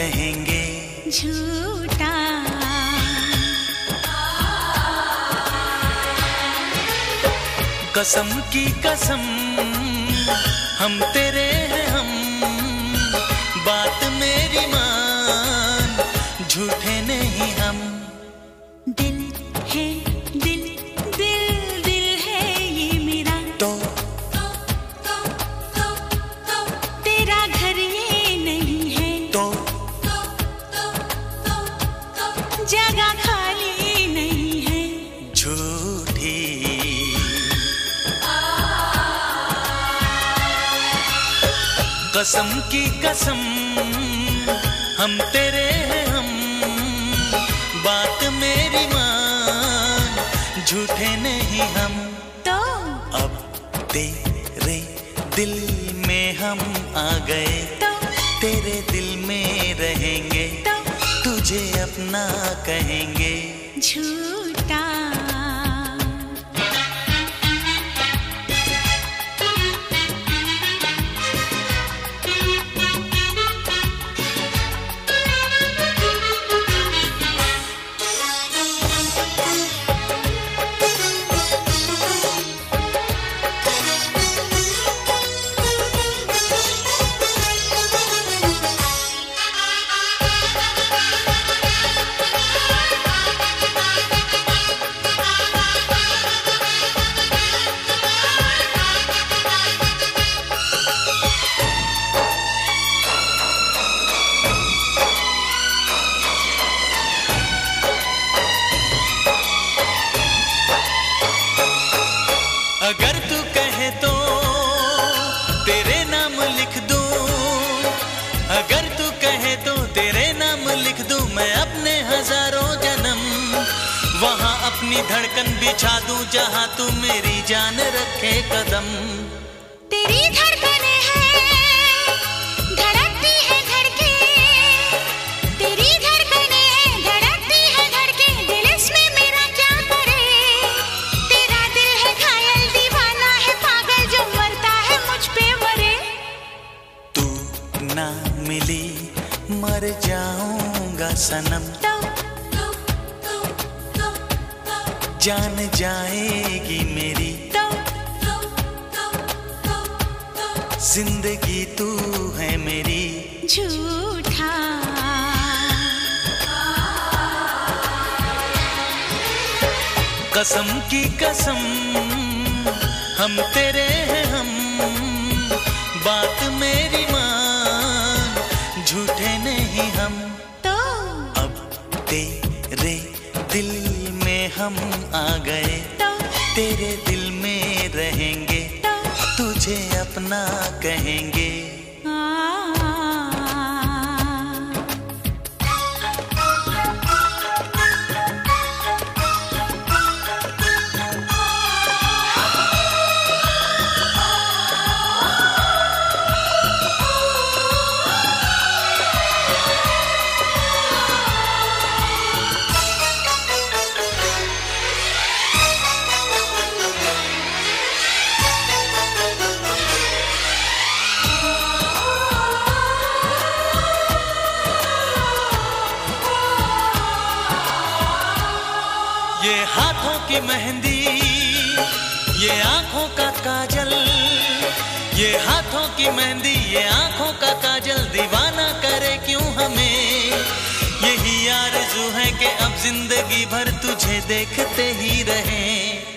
कहेंगे। झूठा। कसम की कसम हम तेरे कसम की कसम हम तेरे हैं हम। बात मेरी मान झूठे नहीं हम। तो अब तेरे दिल में हम आ गए। तो तेरे दिल में रहेंगे। तो तुझे अपना कहेंगे। झूठा। है मेरी। झूठा। कसम की कसम हम तेरे हैं हम। बात मेरी मान झूठे नहीं हम। तो? अब तेरे दिल में हम आ गए। तो? तेरे दिल में रहेंगे। तो? तुझे अपना कहेंगे। ये हाथों की मेहंदी, ये आँखों का काजल, दीवाना करे क्यों हमें? यही यार जो है कि अब ज़िंदगी भर तुझे देखते ही रहें।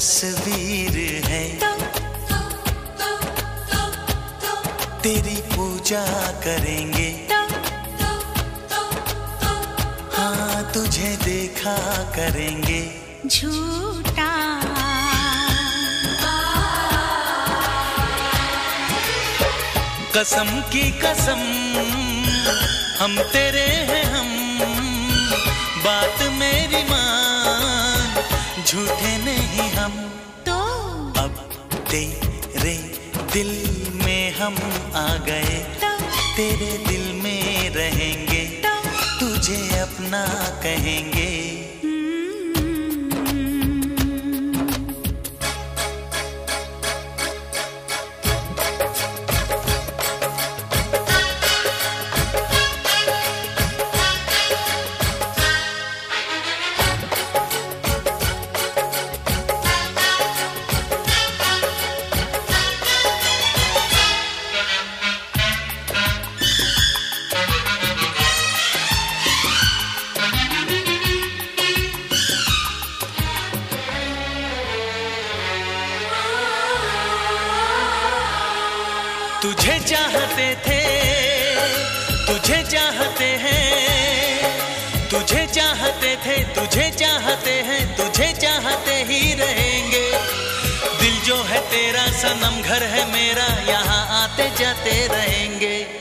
तस्वीर है। तेरी पूजा करेंगे। हाँ तुझे देखा करेंगे। झूठा। कसम की कसम हम तेरे हैं हम। बात मेरी मान झूठे तेरे दिल में हम आ गए। तेरे दिल में रहेंगे। तुझे अपना कहेंगे। सनम घर है मेरा यहाँ आते जाते रहेंगे।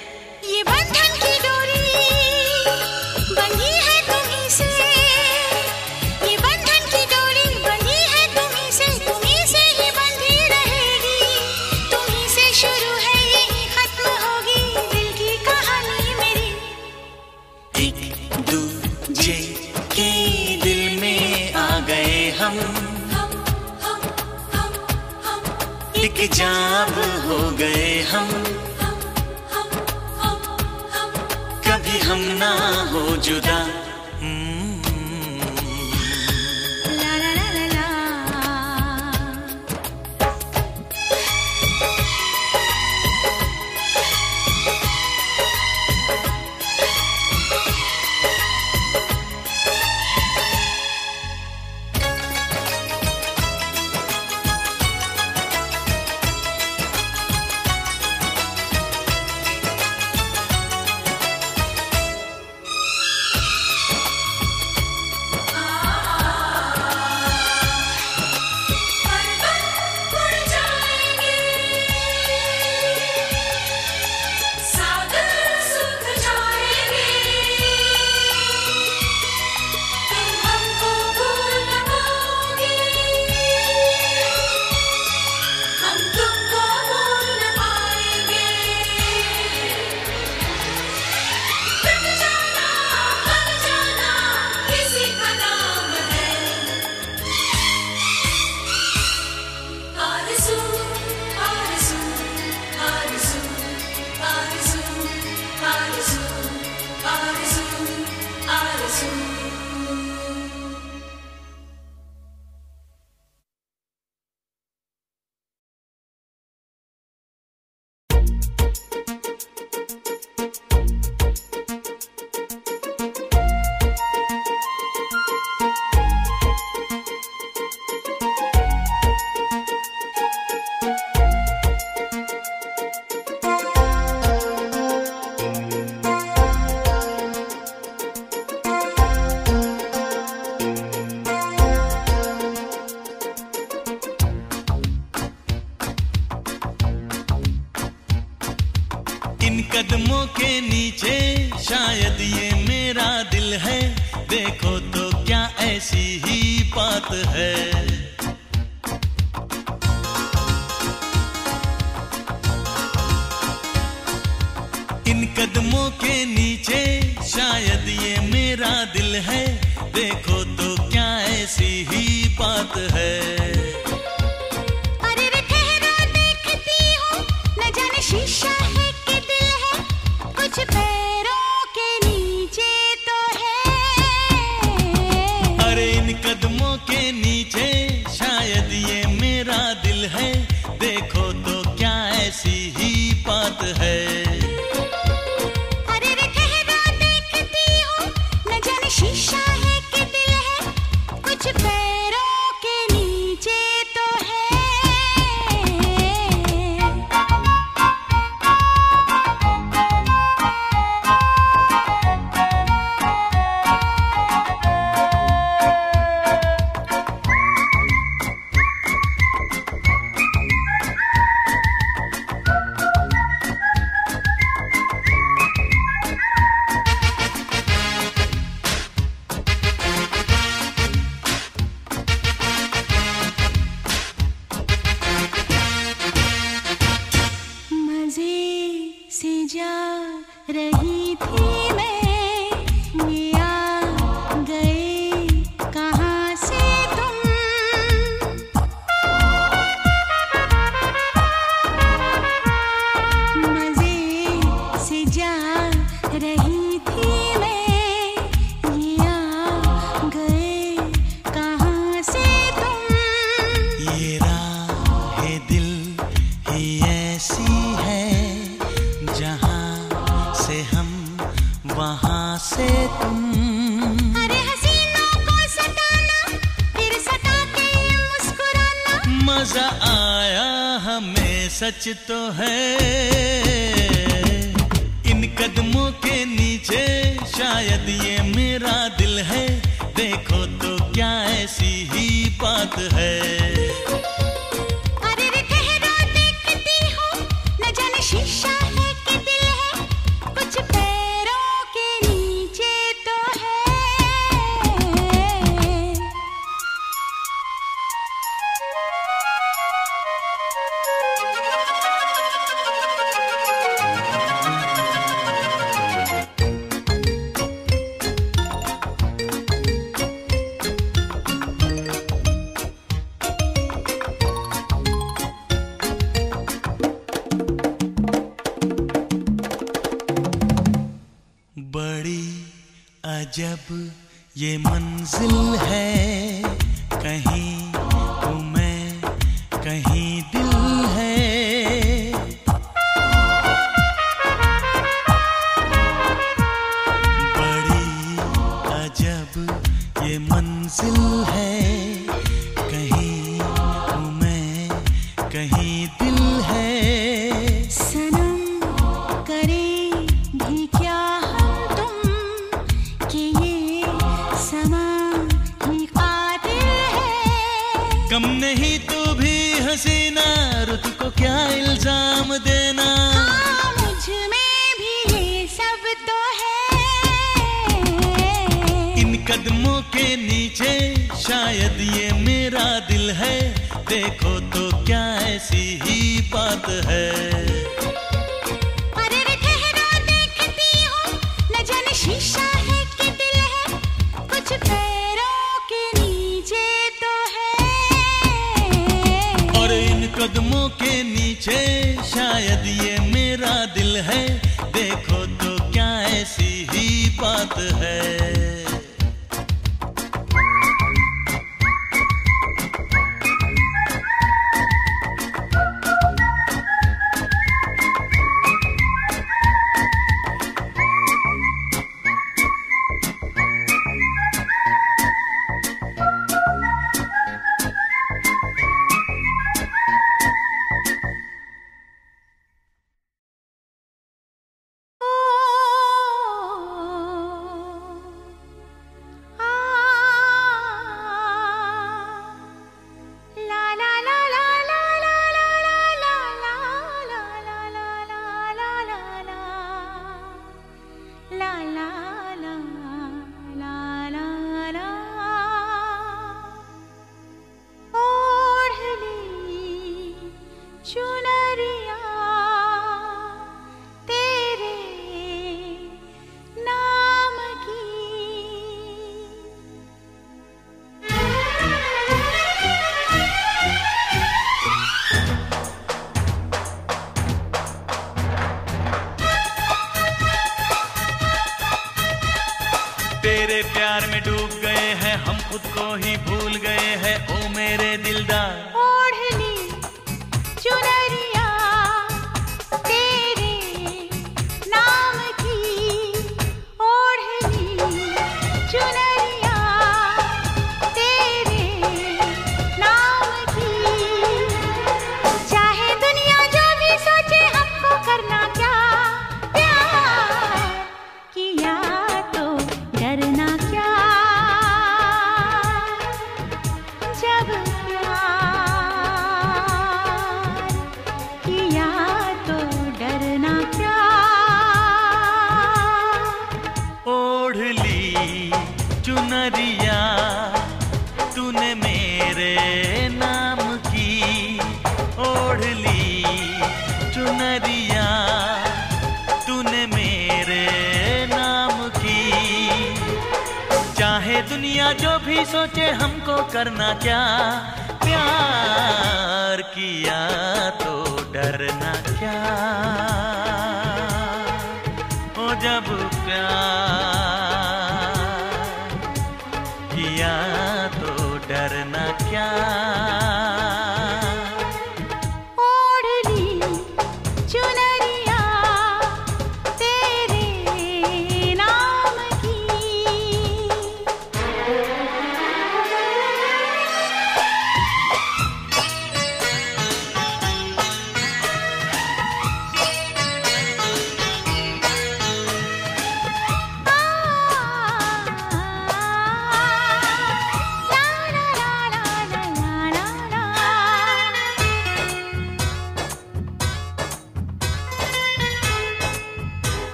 है।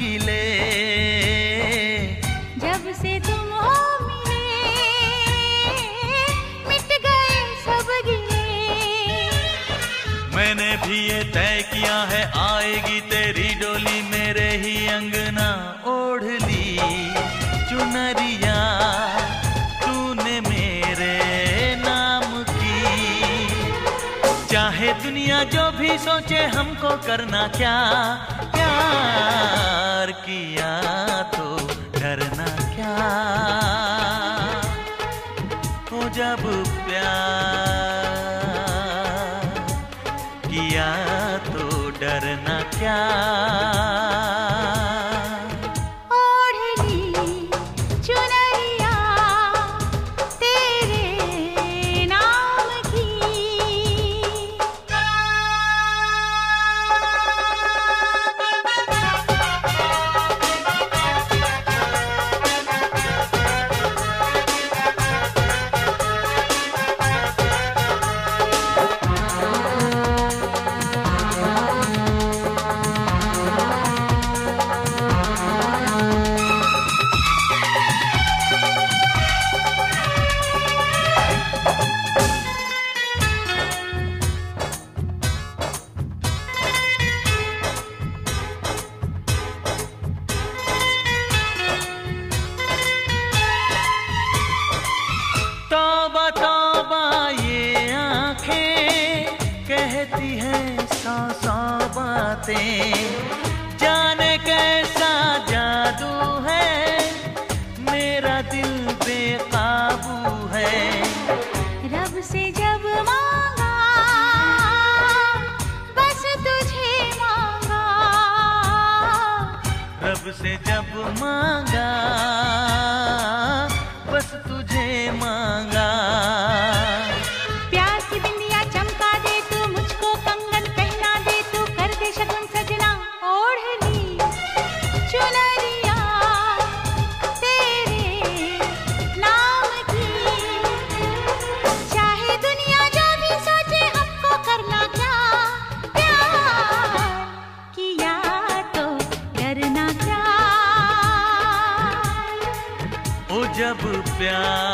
गिले। जब से तुम हो मिले मिट गए सब गिले। मैंने भी ये तय किया है आएगी तेरी डोली मेरे ही अंगना ओढ़ ली। चुनरिया तूने मेरे नाम की। चाहे दुनिया जो भी सोचे हमको करना क्या? प्यार Yeah.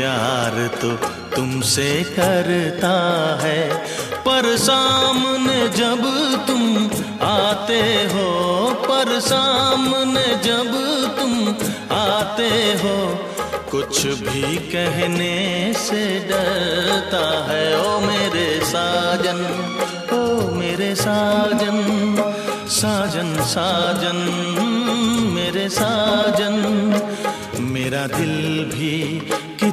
प्यार तो तुमसे करता है, पर सामने जब तुम आते हो, पर सामने जब तुम आते हो, कुछ भी कहने से डरता है। ओ मेरे साजन, ओ मेरे साजन साजन साजन, मेरे साजन, मेरा दिल भी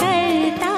करता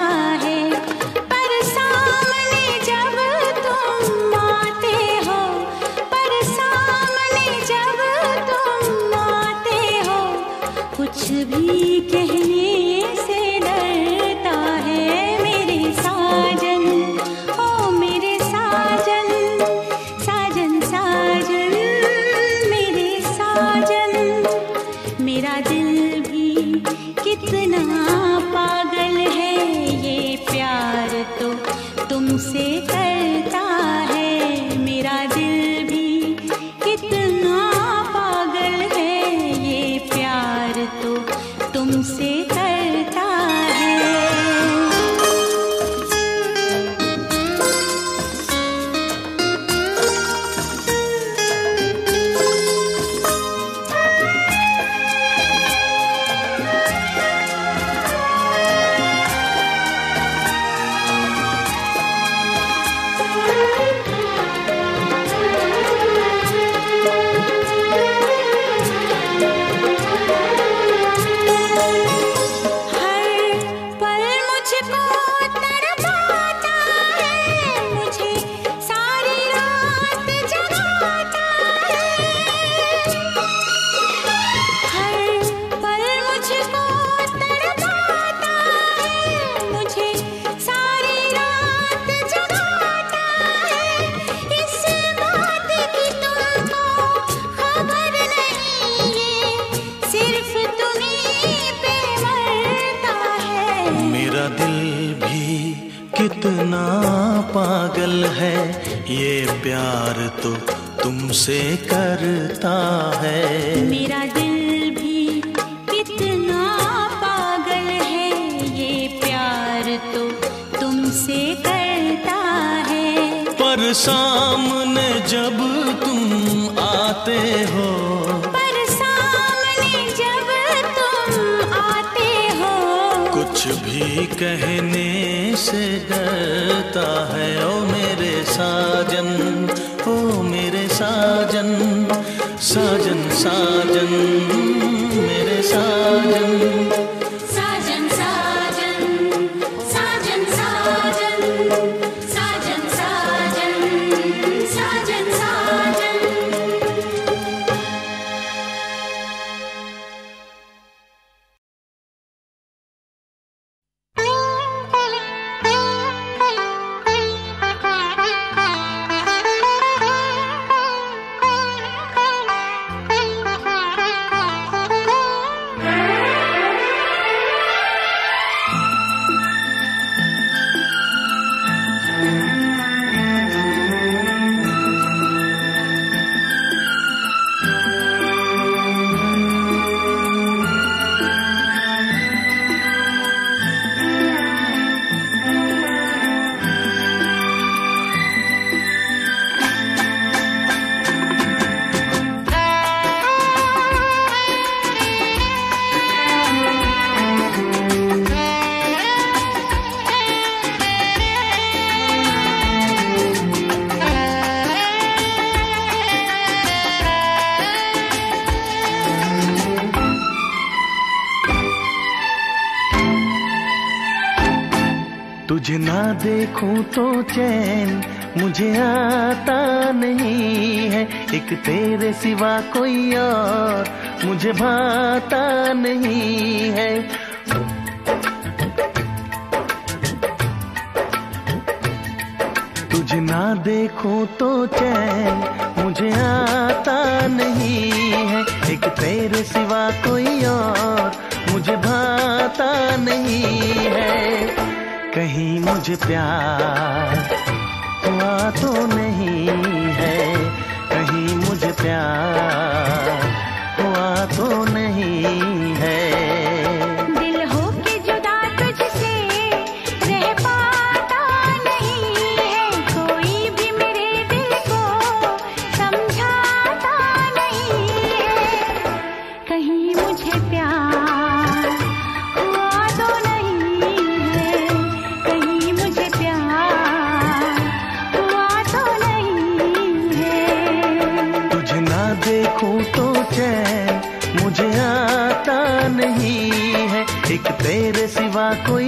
तो चैन मुझे आता नहीं है। एक तेरे सिवा कोई और मुझे भाता नहीं है। तुझे ना देखूँ तो चैन मुझे आता नहीं है। एक तेरे सिवा कोई और मुझे प्यार। हुआ तो नहीं है कहीं मुझे प्यार। कोई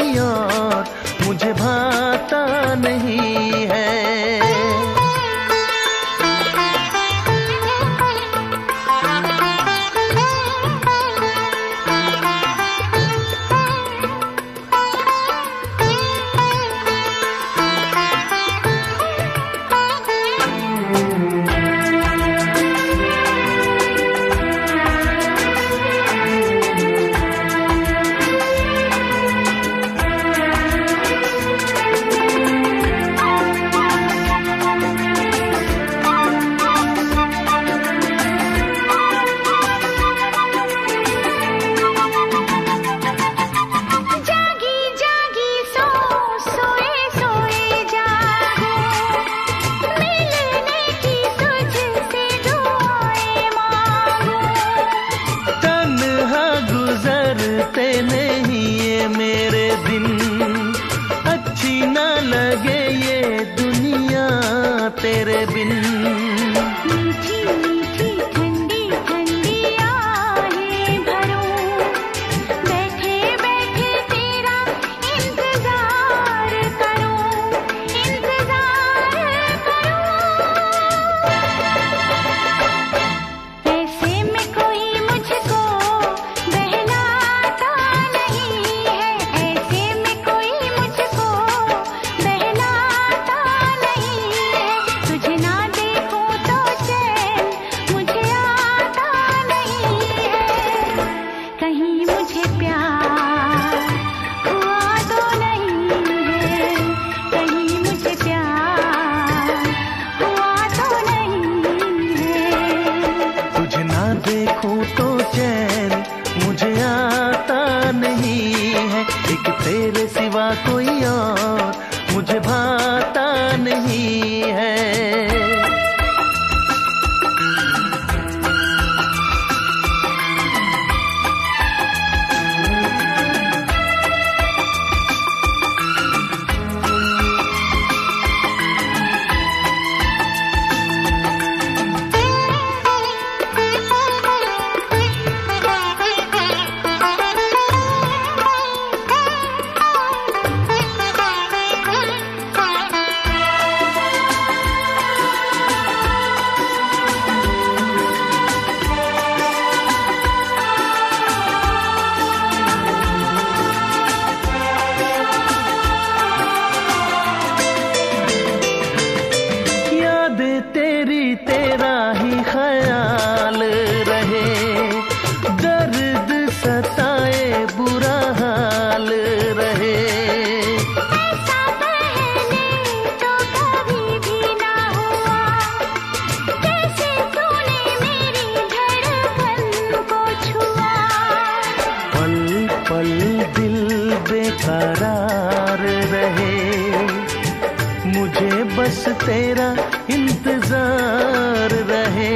तेरा इंतज़ार रहे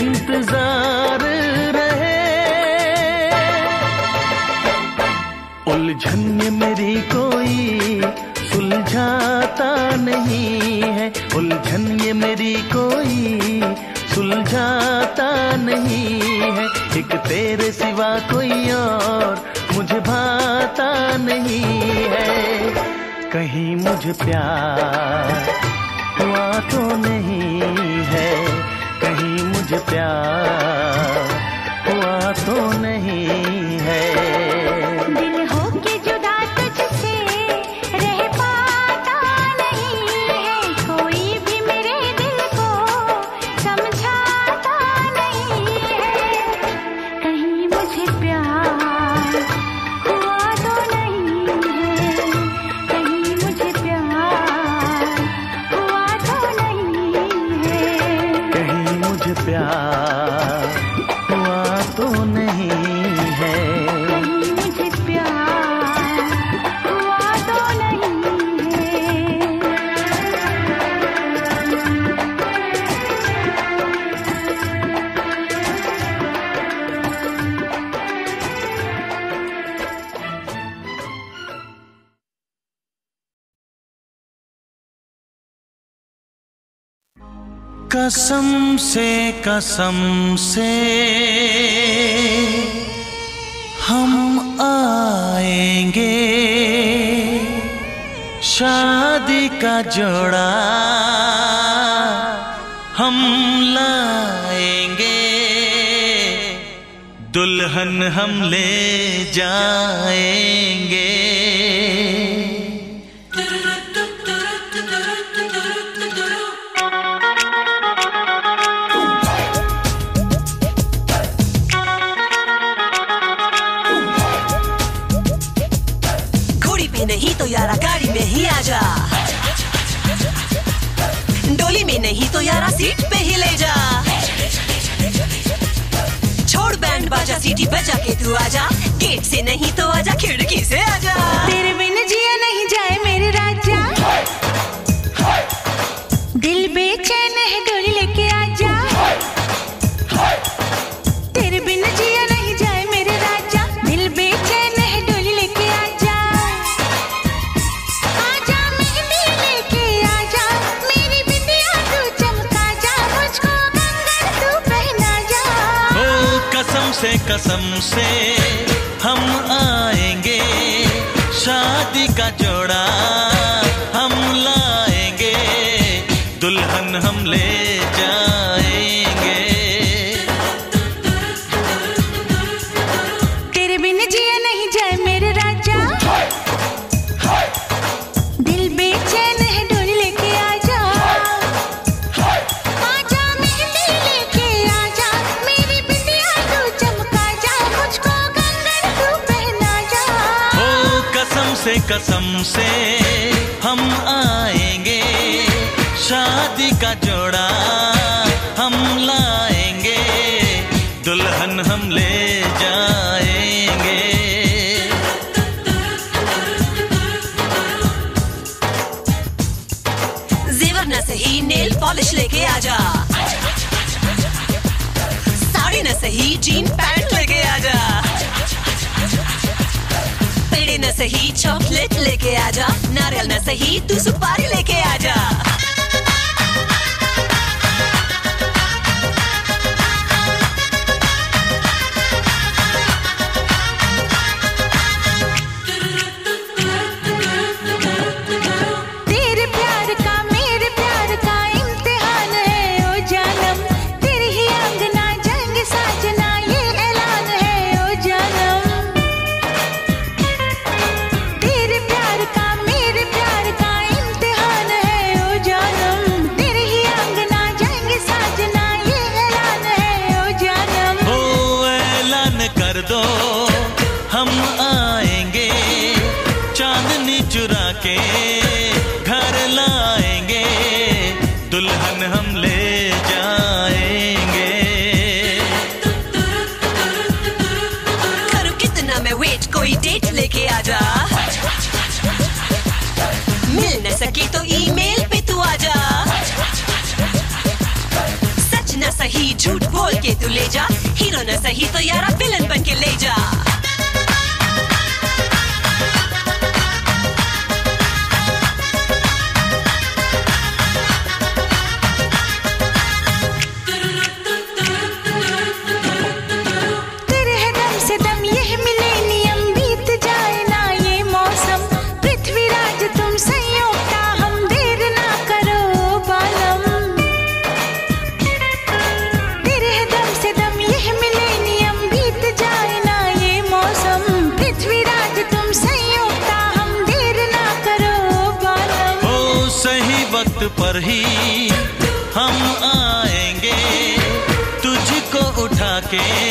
इंतज़ार रहे। उलझन मेरी कोई सुलझाता नहीं है। उलझन मेरी कोई सुलझाता नहीं है। एक तेरे सिवा कोई और मुझे भाता नहीं है। कहीं मुझे प्यार कसम से हम आएँगे। शादी का जो संसे तुमसे हम आएँगे शादी का जोड़ा हम लाएँगे दुल्हन हम ले चॉकलेट लेके आजा नारियल में सही तू सुपारी लेके आजा ही तो यारा विलन बन के ले जा। que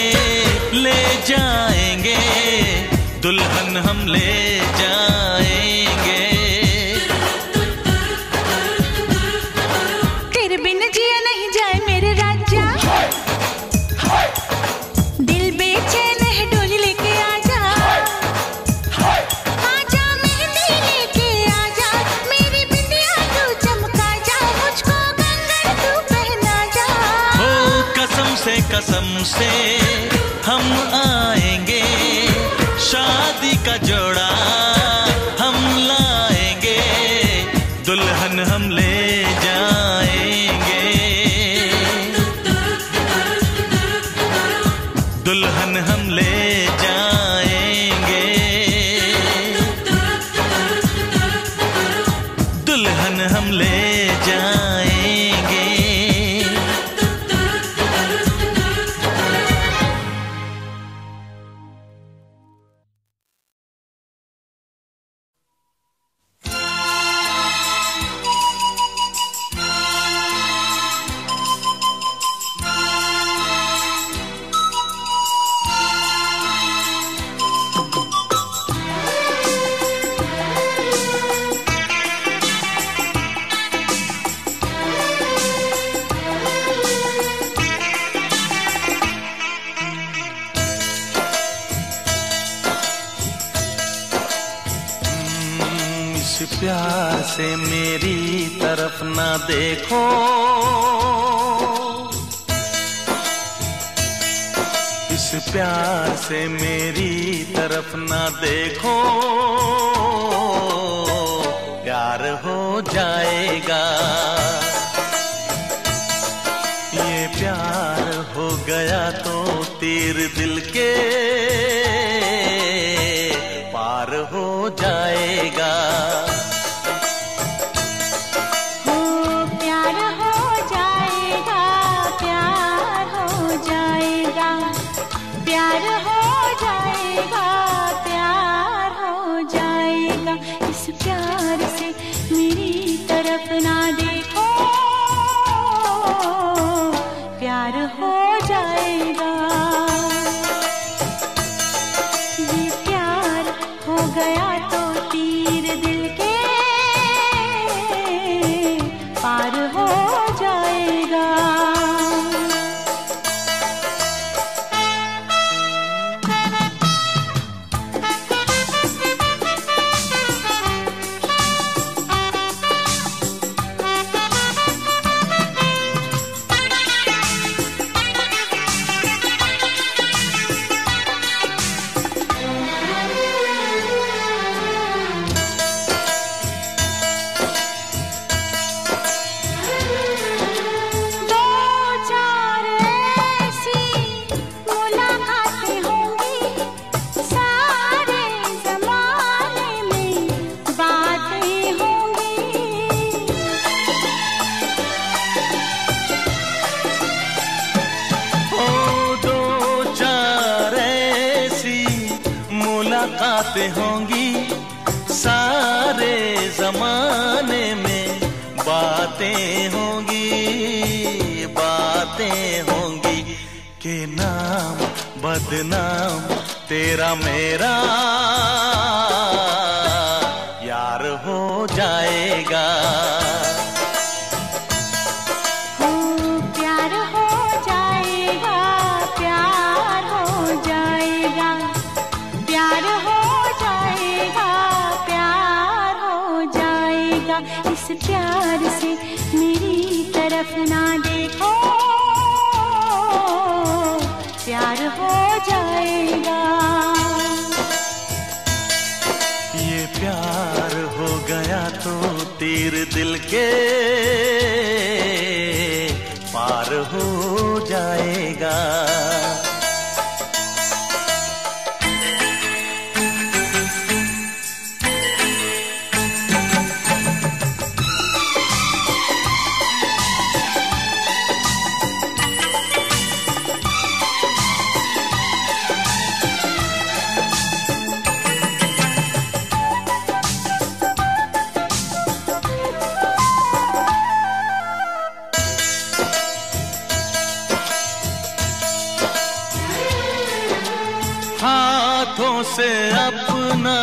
से अपना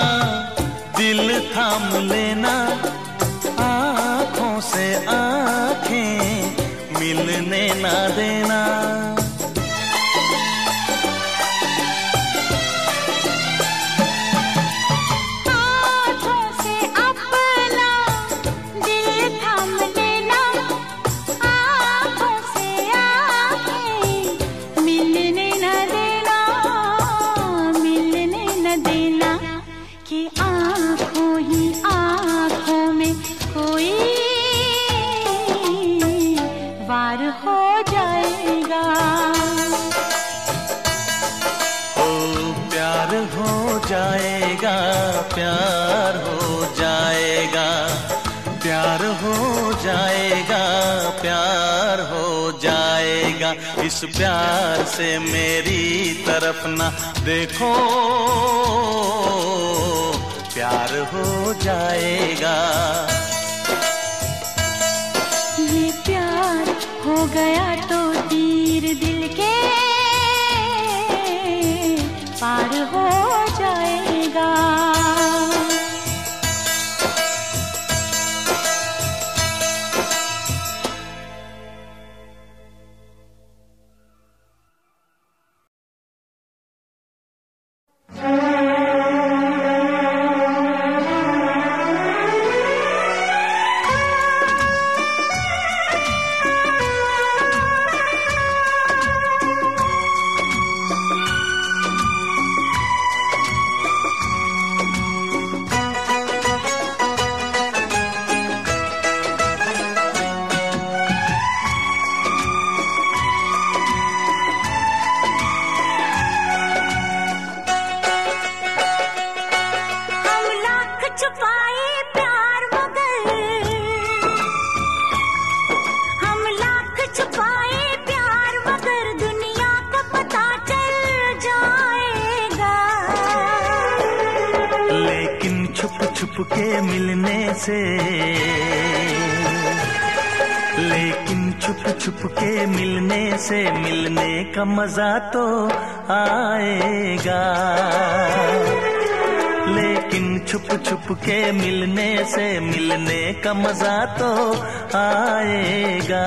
दिल थाम लेना। आँखों से आँखें मिलने ना देना। से मेरी तरफ़ ना देखो। प्यार हो जाएगा। ये प्यार हो गया मिलने का मज़ा तो आएगा। लेकिन छुप छुप के मिलने से मिलने का मज़ा तो आएगा।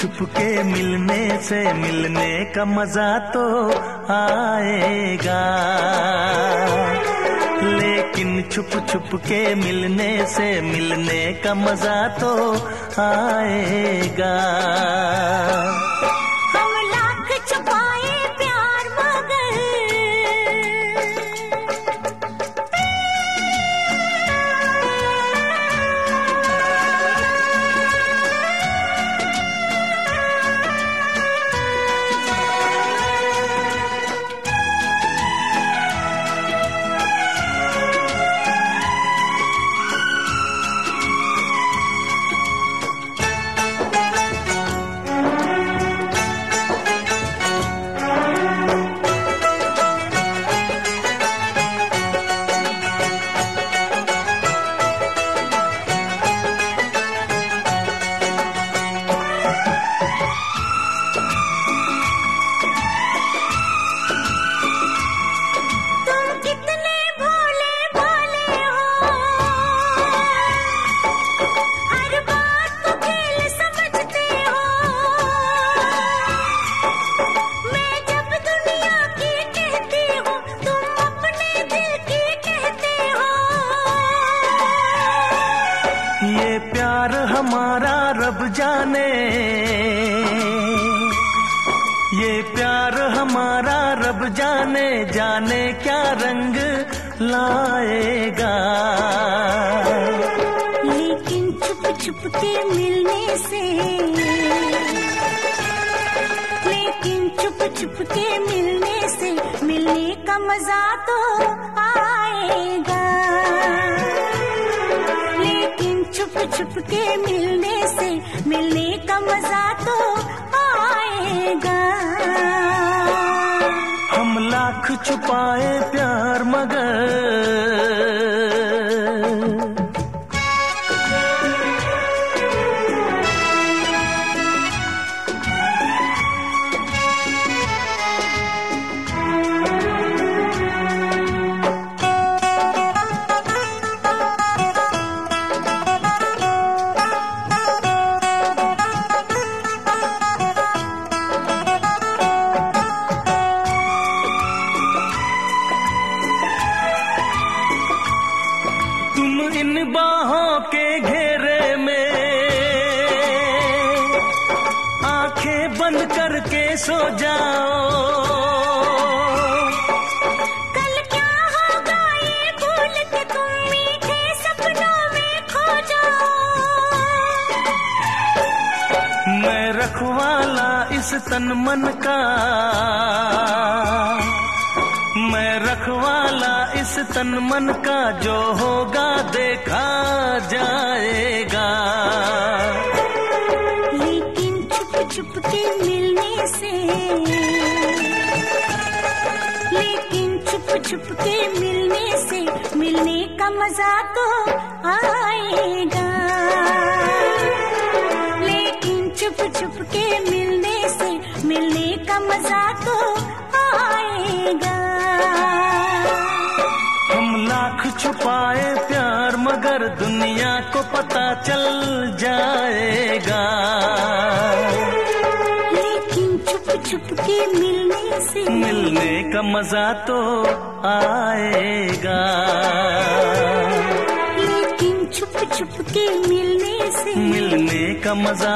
छुपके मिलने से मिलने का मज़ा तो आएगा। लेकिन छुप छुप के मिलने से मिलने का मज़ा तो आएगा।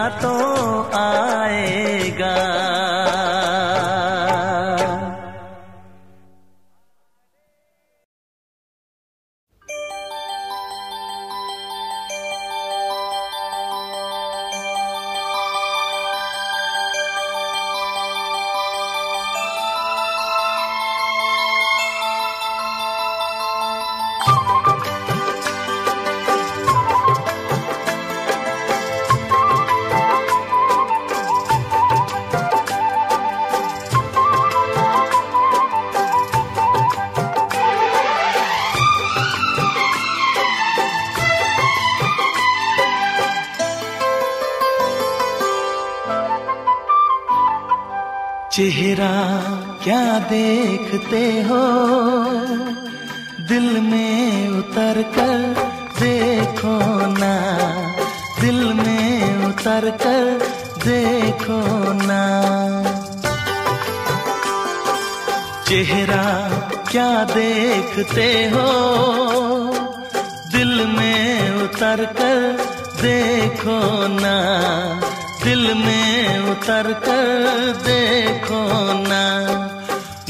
रातों देखो ना। चेहरा क्या देखते हो? दिल में उतर कर देखो ना। दिल में उतर कर देखो ना।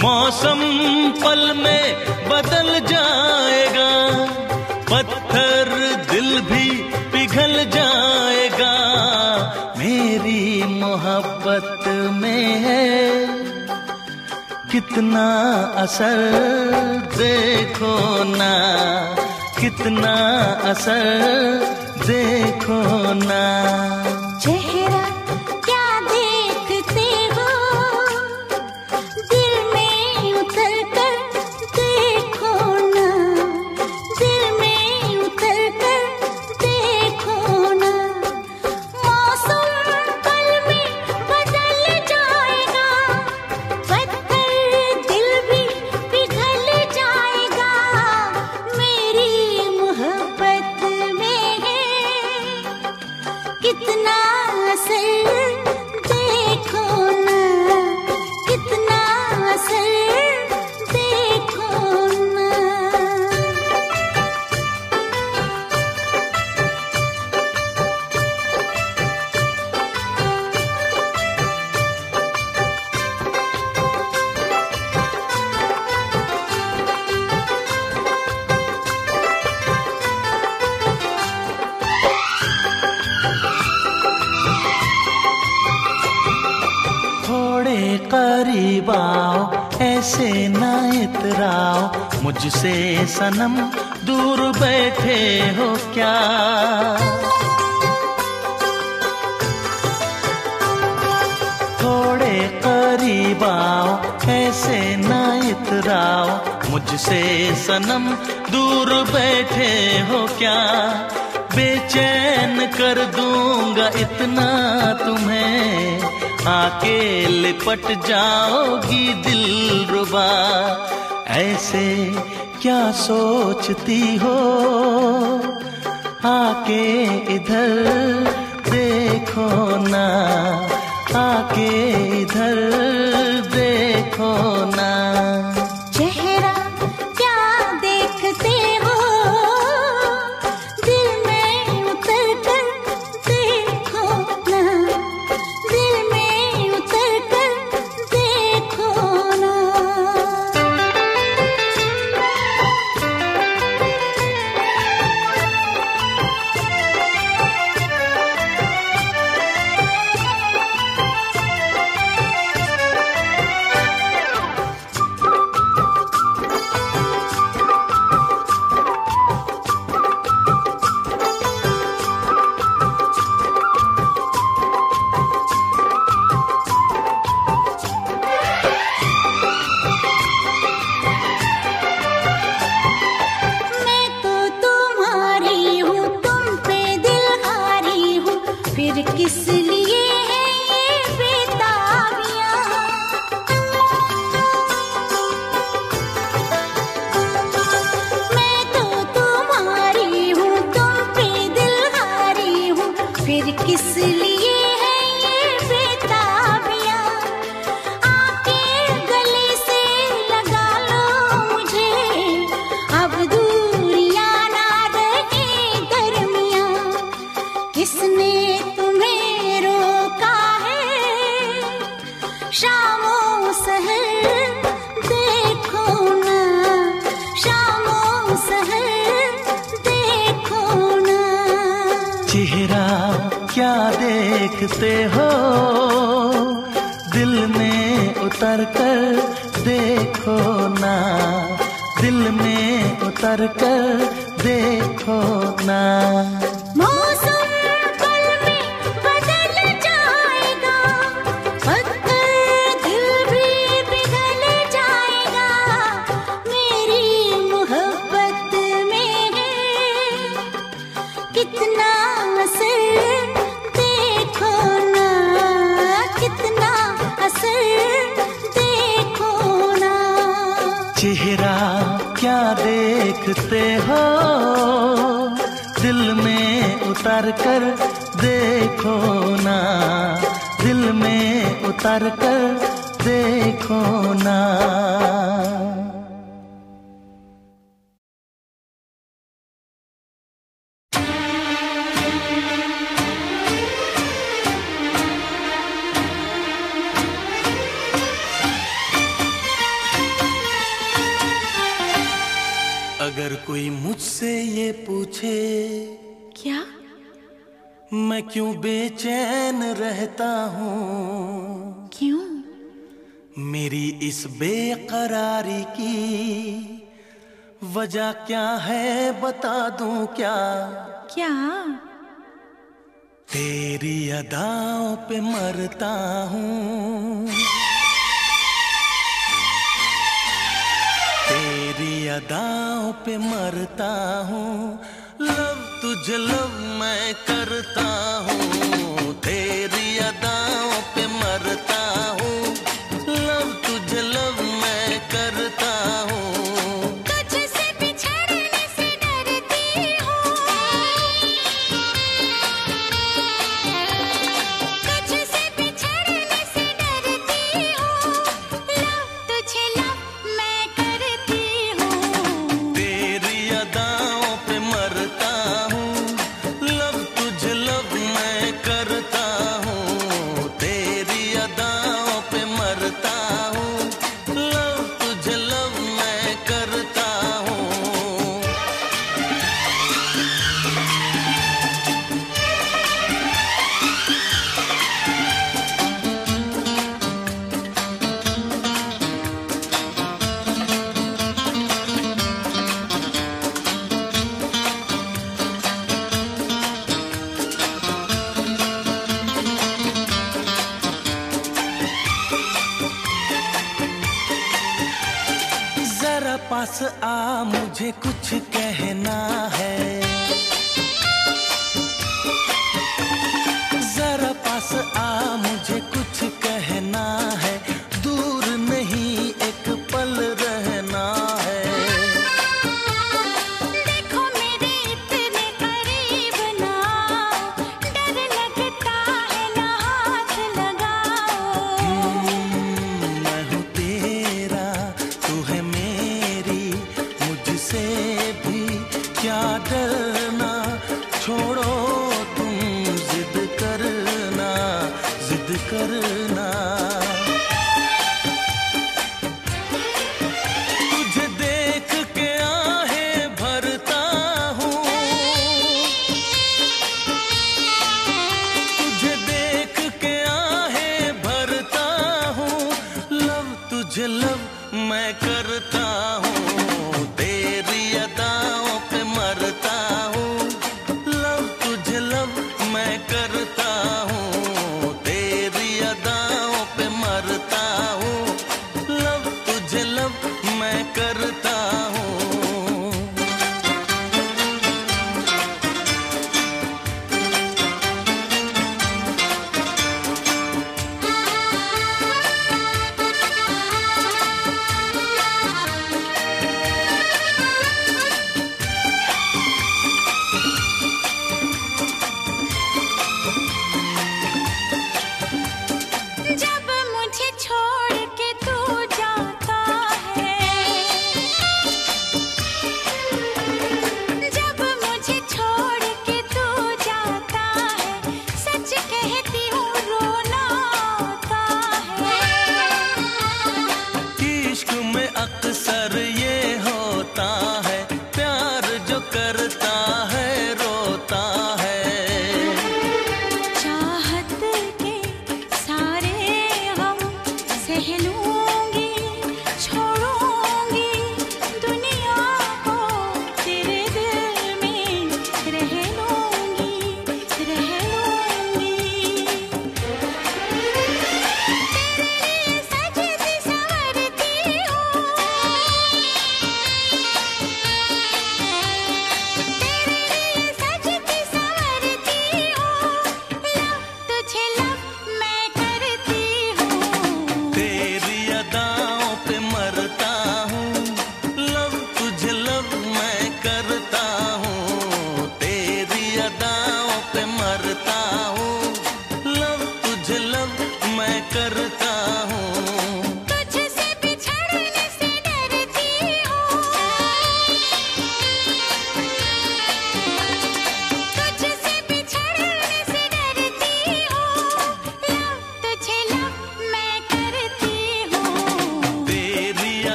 मौसम पल में बदल जाएगा। पत्थर दिल भी पिघल कितना असर देखो ना कितना असर देखो ना। हम दूर बैठे हो क्या? बेचैन कर दूँगा इतना तुम्हें। आके लिपट जाओगी दिल रुबा। ऐसे क्या सोचती हो? आके इधर देखो ना। आके पूछे क्या? मैं क्यों बेचैन रहता हूँ? क्यों? मेरी इस बेकरारी की वजह क्या है बता दूँ क्या? क्या? तेरी अदाओं पे मरता हूँ। अदाओं पे मरता हूँ। लव तुझे लव मैं करता हूँ। तेरी अदाओं पे मरता हूँ। कहना है।